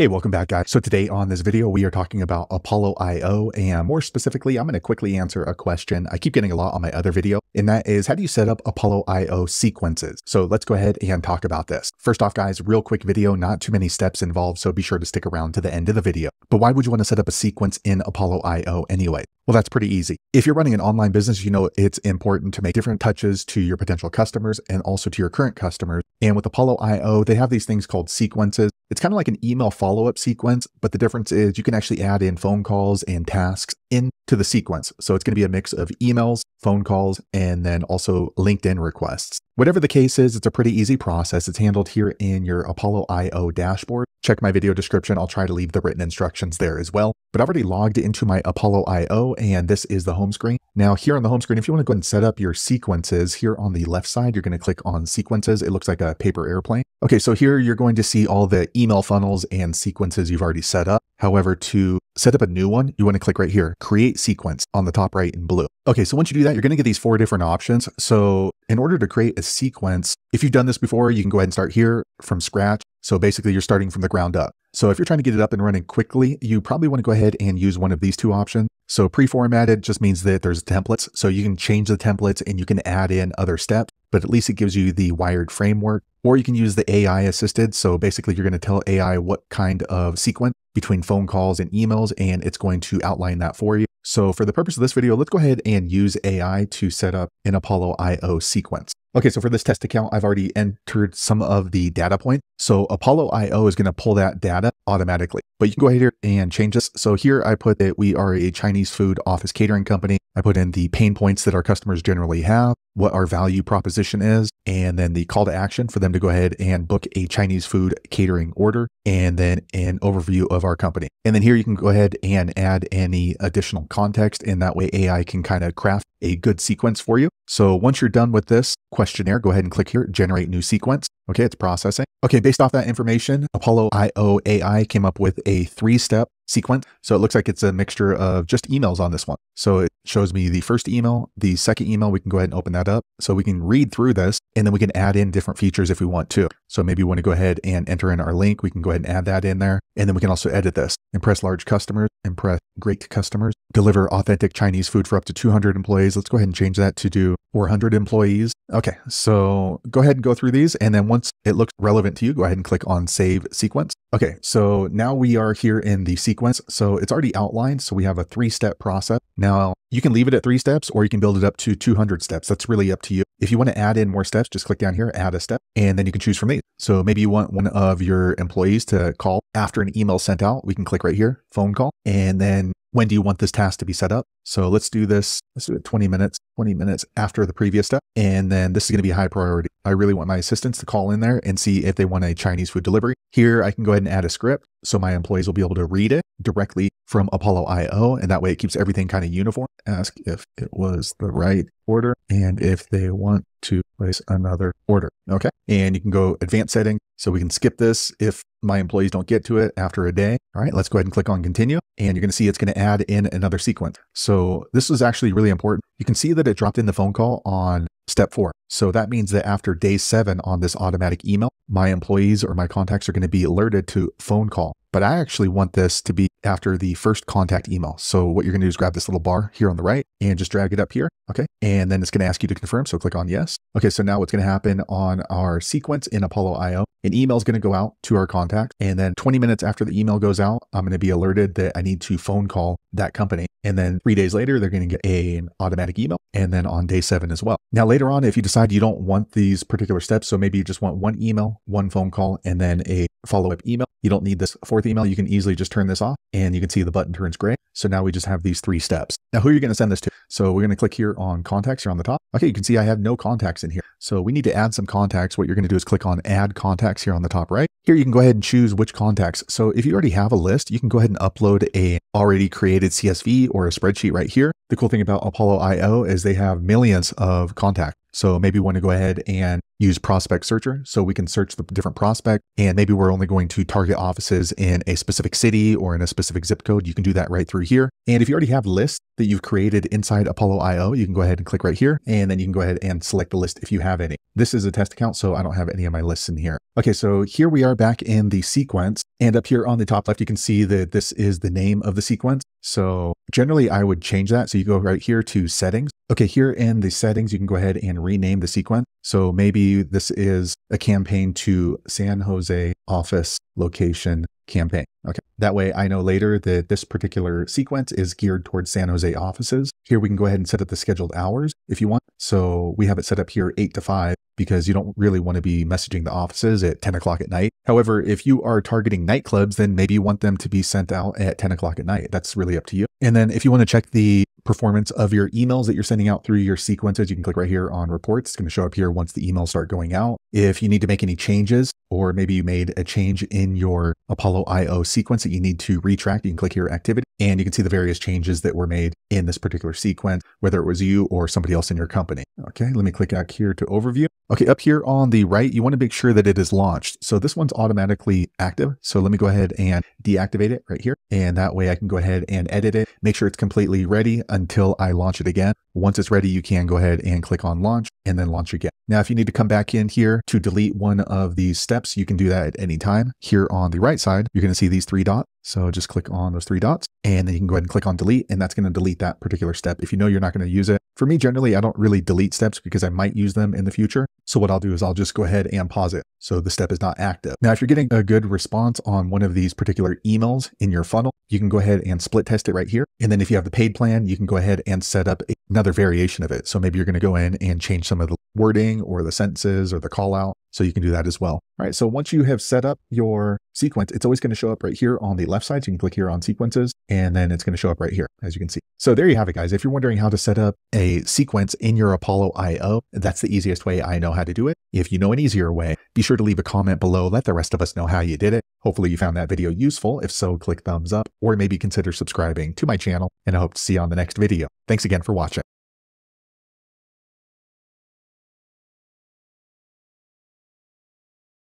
Hey, welcome back guys. So today on this video, we are talking about Apollo IO and more specifically, I'm going to quickly answer a question I keep getting a lot on my other video, and that is how do you set up Apollo IO sequences? So let's go ahead and talk about this. First off guys, real quick video, not too many steps involved, so be sure to stick around to the end of the video. But why would you want to set up a sequence in Apollo IO anyway? Well, that's pretty easy. If you're running an online business, you know it's important to make different touches to your potential customers and also to your current customers. And with Apollo IO, they have these things called sequences. It's kind of like an email follow-up sequence, but the difference is you can actually add in phone calls and tasks into the sequence. So it's going to be a mix of emails, phone calls, and then also LinkedIn requests. Whatever the case is, it's a pretty easy process. It's handled here in your Apollo IO dashboard. Check my video description. I'll try to leave the written instructions there as well. But I've already logged into my Apollo IO and this is the home screen. Now here on the home screen, if you want to go ahead and set up your sequences here on the left side, you're going to click on sequences. It looks like a paper airplane. Okay, so here you're going to see all the email funnels and sequences you've already set up. However, to set up a new one, you want to click right here, create sequence on the top right in blue. Okay, so once you do that, you're going to get these four different options. So in order to create a sequence, if you've done this before, you can go ahead and start here from scratch. So basically you're starting from the ground up. So if you're trying to get it up and running quickly, you probably want to go ahead and use one of these two options. So pre-formatted just means that there's templates. So you can change the templates and you can add in other steps, but at least it gives you the wired framework. Or you can use the AI assisted. So basically you're going to tell AI what kind of sequence between phone calls and emails, and it's going to outline that for you. So for the purpose of this video, let's go ahead and use AI to set up an Apollo IO sequence. Okay, so for this test account, I've already entered some of the data points. So Apollo IO is going to pull that data automatically. But you can go ahead here and change this. So here I put that we are a Chinese food office catering company. I put in the pain points that our customers generally have, what our value proposition is, and then the call to action for them to go ahead and book a Chinese food catering order, and then an overview of our company. And then here you can go ahead and add any additional context, and that way AI can kind of craft a good sequence for you. So once you're done with this questionnaire, go ahead and click here, generate new sequence. Okay, it's processing. Okay, based off that information, Apollo IO AI came up with a three-step sequence. So it looks like it's a mixture of just emails on this one. So it shows me the first email, the second email, we can go ahead and open that up. So we can read through this and then we can add in different features if we want to. So maybe we want to go ahead and enter in our link. We can go ahead and add that in there. And then we can also edit this. Impress large customers, impress great customers, deliver authentic Chinese food for up to 200 employees. Let's go ahead and change that to do 400 employees. Okay, so go ahead and go through these. And then once it looks relevant to you, go ahead and click on save sequence. Okay, so now we are here in the sequence. So it's already outlined. So we have a three step process. Now you can leave it at three steps or you can build it up to 200 steps. That's really up to you. If you want to add in more steps, just click down here, add a step, and then you can choose from these. So maybe you want one of your employees to call after an email sent out. We can click right here, phone call, and then when do you want this task to be set up? So let's do this. Let's do it 20 minutes, 20 minutes after the previous step. And then this is going to be high priority. I really want my assistants to call in there and see if they want a Chinese food delivery. Here, I can go ahead and add a script. So my employees will be able to read it directly from Apollo IO. And that way it keeps everything kind of uniform. Ask if it was the right order and if they want to place another order. Okay. And you can go advanced setting. So we can skip this if my employees don't get to it after a day. All right, let's go ahead and click on continue. And you're going to see it's going to add in another sequence. So this is actually really important. You can see that it dropped in the phone call on step four. So that means that after day seven on this automatic email, my employees or my contacts are going to be alerted to phone call. But I actually want this to be after the first contact email. So what you're going to do is grab this little bar here on the right and just drag it up here. Okay. And then it's going to ask you to confirm. So click on yes. Okay. So now what's going to happen on our sequence in Apollo IO, an email is going to go out to our contact. And then 20 minutes after the email goes out, I'm going to be alerted that I need to phone call that company. And then three days later, they're going to get a, an automatic email. And then on day seven as well. Now, later on, if you decide you don't want these particular steps, so maybe you just want one email, one phone call, and then a follow up email, you don't need this fourth email. You can easily just turn this off and you can see the button turns gray. So now we just have these three steps. Now, who are you going to send this to? So we're going to click here on contacts here on the top. Okay, you can see I have no contacts in here. So we need to add some contacts. What you're going to do is click on add contacts here on the top right. Here you can go ahead and choose which contacts. So if you already have a list, you can go ahead and upload a already created CSV or a spreadsheet right here. The cool thing about Apollo IO is they have millions of contacts. So maybe you want to go ahead and use prospect searcher. So we can search the different prospect and maybe we're only going to target offices in a specific city or in a specific zip code. You can do that right through here. And if you already have lists that you've created inside Apollo IO, you can go ahead and click right here and then you can go ahead and select the list if you have any. This is a test account, so I don't have any of my lists in here. Okay, so here we are back in the sequence and up here on the top left, you can see that this is the name of the sequence. So generally I would change that. So you go right here to settings. Okay, here in the settings, you can go ahead and rename the sequence. So maybe this is a campaign to San Jose office location campaign. Okay, that way I know later that this particular sequence is geared towards San Jose offices. Here we can go ahead and set up the scheduled hours if you want. So we have it set up here 8 to 5 because you don't really want to be messaging the offices at 10 o'clock at night. However, if you are targeting nightclubs, then maybe you want them to be sent out at 10 o'clock at night. That's really up to you. And then if you want to check the performance of your emails that you're sending out through your sequences, you can click right here on reports. It's going to show up here once the emails start going out. If you need to make any changes, or maybe you made a change in your Apollo IO sequence that you need to retract, you can click here activity and you can see the various changes that were made in this particular sequence, whether it was you or somebody else in your company. Okay, let me click out here to overview. Okay, up here on the right, you want to make sure that it is launched. So this one's automatically active. So let me go ahead and deactivate it right here. And that way I can go ahead and edit it, make sure it's completely ready until I launch it again. Once it's ready, you can go ahead and click on launch and then launch again. Now, if you need to come back in here to delete one of these steps, you can do that at any time. Here on the right side, you're going to see these three dots. So just click on those three dots and then you can go ahead and click on delete and that's going to delete that particular step. If you know you're not going to use it, for me, generally, I don't really delete steps because I might use them in the future. So what I'll do is I'll just go ahead and pause it. So the step is not active. Now, if you're getting a good response on one of these particular emails in your funnel, you can go ahead and split test it right here. And then if you have the paid plan, you can go ahead and set up another variation of it. So maybe you're going to go in and change some of the wording or the sentences or the call out. So you can do that as well. All right. So once you have set up your sequence, it's always going to show up right here on the left side. So you can click here on sequences and then it's going to show up right here, as you can see. So there you have it, guys. If you're wondering how to set up a sequence in your Apollo IO, that's the easiest way I know how to do it. If you know an easier way, be sure to leave a comment below. Let the rest of us know how you did it. Hopefully you found that video useful. If so, click thumbs up or maybe consider subscribing to my channel and I hope to see you on the next video. Thanks again for watching.